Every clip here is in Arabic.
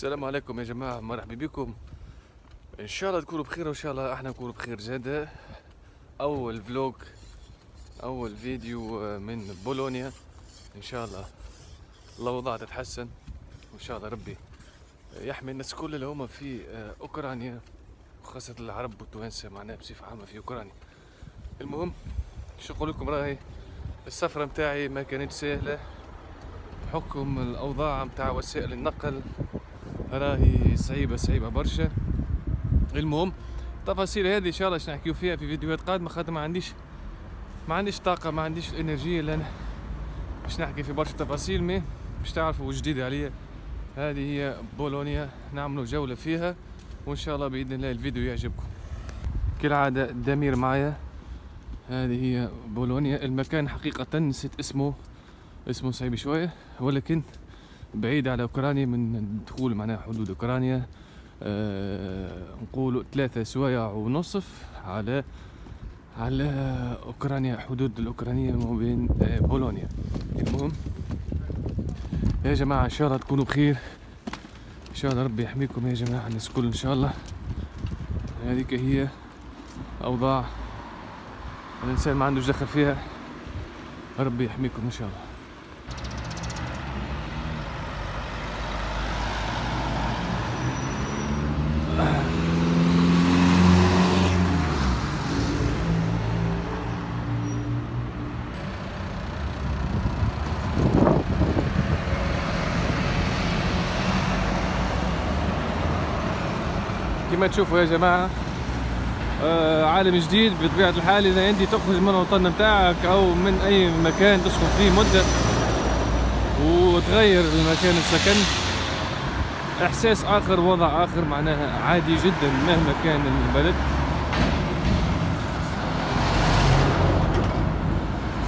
السلام عليكم يا جماعة مرحبا بكم. إن شاء الله تكونوا بخير وإن شاء الله إحنا نكونوا بخير زادة أول فلوج أول فيديو آه، من بولونيا. إن شاء الله الأوضاع تتحسن. وإن شاء الله ربي يحمي الناس كل اللي هما في آه، أوكرانيا وخاصة العرب والتوانسة معناها بصفة عامة في أوكرانيا. المهم شو نقول لكم؟ راهي السفرة متاعي ما كانت سهلة. بحكم الأوضاع متاع وسائل النقل. راهي صعيبة صعيبة برشا. المهم التفاصيل هذه إن شاء الله باش نحكيو فيها في فيديوهات قادمة خاطر ما عنديش ما عنديش طاقة ما عنديش الإنرجية اللي أنا باش نحكي في برشا تفاصيل مي باش تعرفوا جديد عليا. هذه هي بولونيا نعملوا جولة فيها وإن شاء الله بإذن الله الفيديو يعجبكم. كالعادة دمير معايا. هذه هي بولونيا. المكان حقيقة نسيت اسمه اسمه صعيب شوية ولكن بعيد على أوكرانيا من الدخول معناها حدود أوكرانيا. آه نقولوا ثلاثة سوايع ونصف على على أوكرانيا حدود الأوكرانية ما بين آه بولونيا. المهم يا جماعة إن شاء الله تكونوا بخير. إن شاء الله ربي يحميكم يا جماعة الناس الكل إن شاء الله. هذيك هي أوضاع الإنسان ما عندوش دخل فيها. ربي يحميكم إن شاء الله. كما تشوفوا يا جماعة آه عالم جديد بطبيعة الحال. إذا أنت تخرج من الوطن نتاعك أو من أي مكان تسكن فيه مدة وتغير المكان السكن إحساس آخر وضع آخر معناها عادي جدا مهما كان البلد.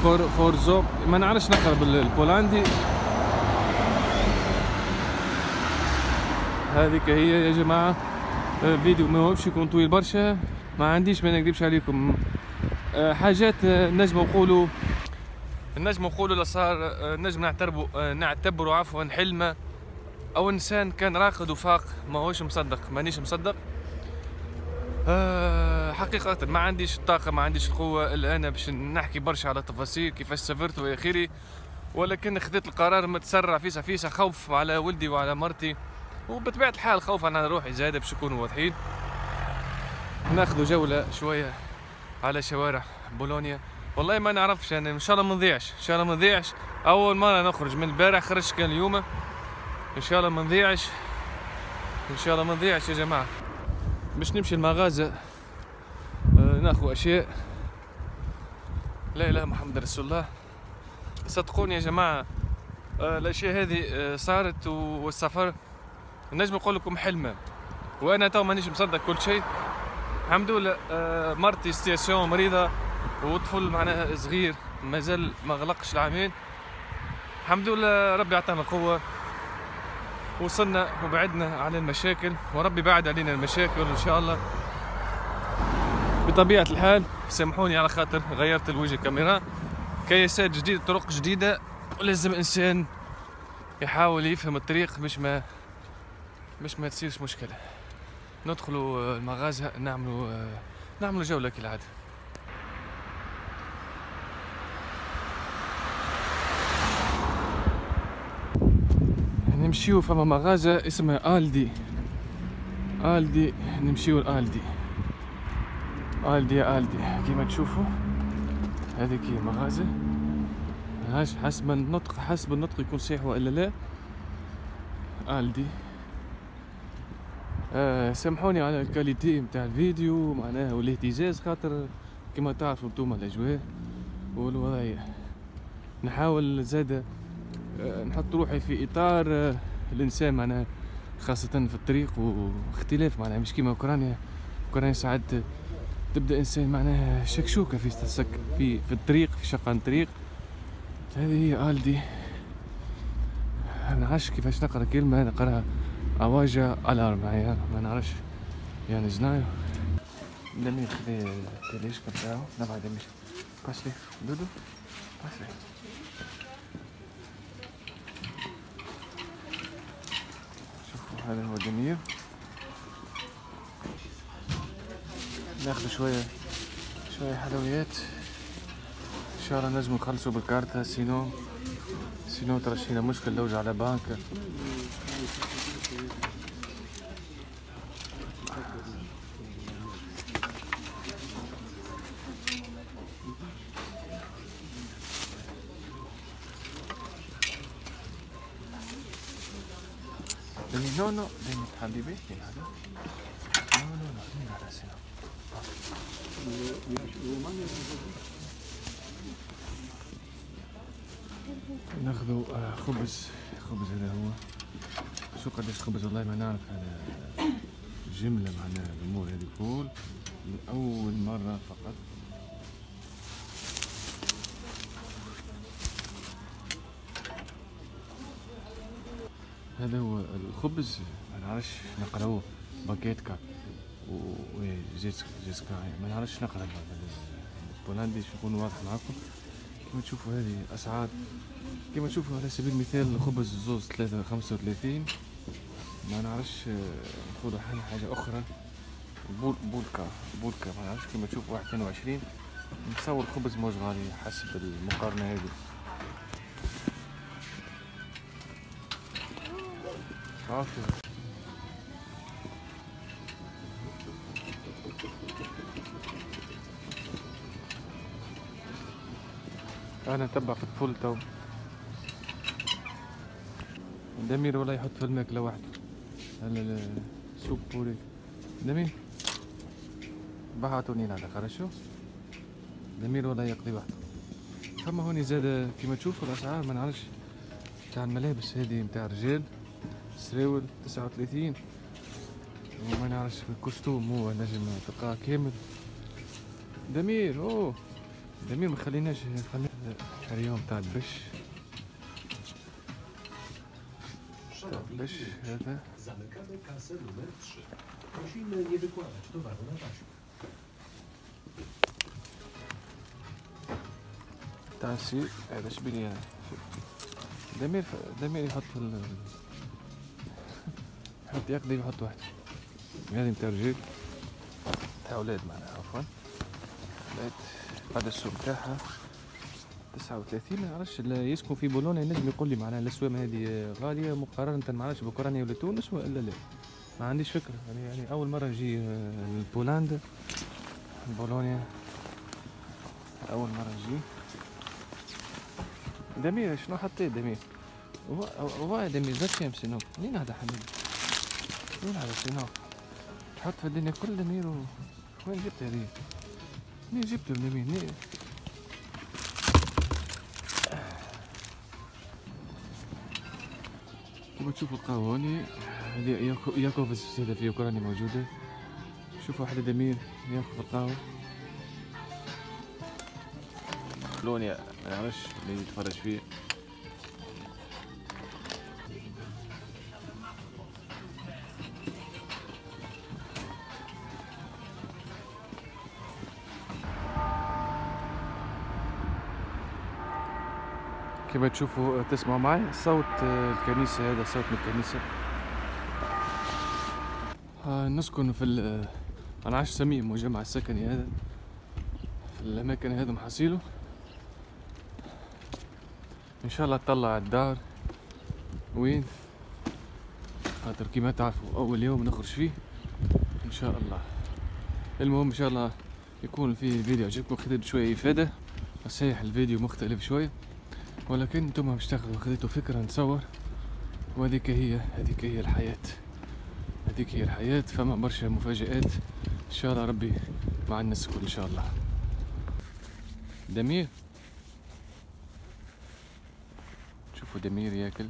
فور فورزو ما نعرفش نقرأ بالبولندي. هذيك هي يا جماعة. فيديو ما هوش يكون طويل برشا ما عنديش ما نكذبش عليكم. آه، حاجات آه، نجم نقولوا نجم نقولوا لا صار آه، نجم نعتبروا آه، نعتبروا عفوا حلمة. أو إنسان كان راقد وفاق ما هوش مصدق مانيش مصدق. آه، حقيقة ما عنديش الطاقة ما عنديش القوة اللي أنا باش نحكي برشا على تفاصيل كيفاش سافرت وإلى آخره ولكن خذيت القرار متسرع فيسا فيسا خوف على ولدي وعلى مرتي. وبطبيعة الحال خوف على روحي زايدة باش نكونوا واضحين. ناخذوا جولة شوية على شوارع بولونيا. والله ما نعرفش أنا إن شاء الله ما نضيعش إن شاء الله ما نضيعش. أول مرة نخرج من البارح خرجت كان اليوم. إن شاء الله ما نضيعش. إن شاء الله ما نضيعش يا جماعة. باش نمشي المغازة آه، ناخذ أشياء. لا إله محمد رسول الله. صدقوني يا جماعة آه، الأشياء هذه آه، صارت والسفر نجم نقول لكم حلمة. وأنا تو مانيش مصدق كل شيء. الحمد لله آه، مرتي situation مريضة وطفل معناها صغير مازال ما غلقش العامين. الحمد لله ربي عطانا قوه وصلنا وبعدنا عن المشاكل وربي بعد علينا المشاكل إن شاء الله. بطبيعة الحال سامحوني على خاطر غيرت الوجه الكاميرا كياسات جديدة طرق جديدة لازم إنسان يحاول يفهم الطريق باش ما باش ما تصيرش مشكلة. ندخلوا آه، المغازة نعملوا آه، نعملوا جولة كالعادة. نمشيو فما مغازة اسمها آلدي. آلدي نمشيو لآلدي. آلدي يا آلدي كيما تشوفوا هذيك هي مغازة. حسب النطق حسب النطق يكون صحيح ولا لا. آلدي. آه سامحوني على الكاليتي متاع الفيديو معناها والاهتزاز خاطر كما تعرفوا نتوما الأجواء والوضعية. نحاول زاد آه نحط روحي في إطار آه الإنسان معناها خاصة في الطريق واختلاف معناها مش كيما أوكرانيا. أوكرانيا ساعات تبدأ إنسان معناها شكشوكة في السك في في الطريق في شقان الطريق هذه هي ألدي. ما نعرفش كيفاش نقرأ كلمة نقرأها اواجا ألارم هيا ما نعرفش. يعني جنايو لم يخذ التليشكا بتاعو نبعد مش باس لي دودو. باس لي شوفوا هذا هو دمير ناخذ شوية شوية حلويات. إن شاء الله نجمو نخلصوا بالكارتة. سينو. سينو ترشينا مشكل لوج على بنك No, no, حبيبي No, no, no, mira la cena. ناخذوا خبز خبز هذا هو. شو قداش خبز؟ والله ما نعرف هذا جملة معناها الأمور هذه كل لأول مرة فقط. هذا هو الخبز. ما نعرفش نقراوه. باكيتكا و جيسكا. ما نعرفش نقرا. البولندي باش نكون واضح معاكم. كما تشوفوا هذه أسعار. كما تشوفوا على سبيل المثال الخبز زوز ثلاثة خمسة وثلاثين. ما نعرفش نقولوا حاجة حاجة أخرى. بول بولكا. بولكا ما نعرفش. كما تشوفوا واحد اثنين الخبز موش غالي حسب المقارنة هذه. عافية أنا نتبع في الفول تو. دمير ولا يحط في الماكلة وحده هلا السوب بوري. دمير. بعتوني هذا خرجوا دمير ولا يقضي وحده فما هوني زاد كيما تشوفوا الأسعار ما نعرفش. تاع الملابس هذه نتاع الرجال سراول تسعة وثلاثين وما نعرفش الكوستوم هو نجم تلقاه كامل دمير أوه دمير ما خليناش خلينا اليوم تاع البش تاع البش هذا Zamykamy kasę numer 3. Prosimy nie wykładać towaru na taśmę. تاع السي هذا شبيني أنا دمير دمير يحط يحط يقضي يحط واحد. نتاع الرجال تاع ولاد معناها عفوا. ولاد هذا السوق تاعها. تسعة وثلاثين. اللي يسكن في بولونيا ينجم يقول لي معناها الأسواق هذه غالية مقارنة ما نعرفش بأوكرانيا ولا تونس ولا لا. ما عنديش فكرة. يعني, يعني أول مرة نجي لبولندا. بولونيا. أول مرة نجي دمير شنو حطيت دمير؟ هو هو دمير زاد شمس هنا منين هذا حبيبي وين هذا سينو تحط في الدنيا كل دمير و... وين جبت هذه؟ منين جبته دمير منين؟ كما تشوفوا القهوة هوني ياكوف السيدة في اوكرانيا موجودة. شوفوا واحد دمير ياكل القهوة. لونيا ما نعرفش اللي يتفرج فيه. كما تشوفوا تسمعوا معي صوت الكنيسة هذا صوت من الكنيسة. نسكن في أنا عايش سميم مجمع السكني هذا. في الأماكن هذا محاصيله. إن شاء الله تطلع الدار. وين؟ خاطر كيما تعرفوا أول يوم نخرج فيه. إن شاء الله. المهم إن شاء الله يكون فيه فيديو عجبكم خدت شوية إفادة. صحيح الفيديو مختلف شوية. ولكن أنتم تاخذوا خذيتوا فكرة نتصور. وهذيك هي هذيك هي الحياة. هذيك هي الحياة فما برشا مفاجآت. إن شاء الله ربي مع الناس الكل إن شاء الله. دمير؟ شوفوا دمير ياكل.